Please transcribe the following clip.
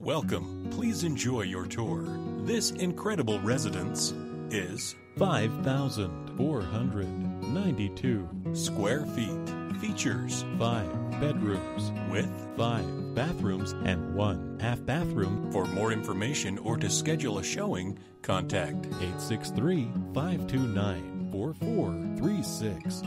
Welcome. Please enjoy your tour. This incredible residence is 5,492 square feet. Features five bedrooms with five bathrooms and one half bathroom For more information or to schedule a showing, contact 863 529 4436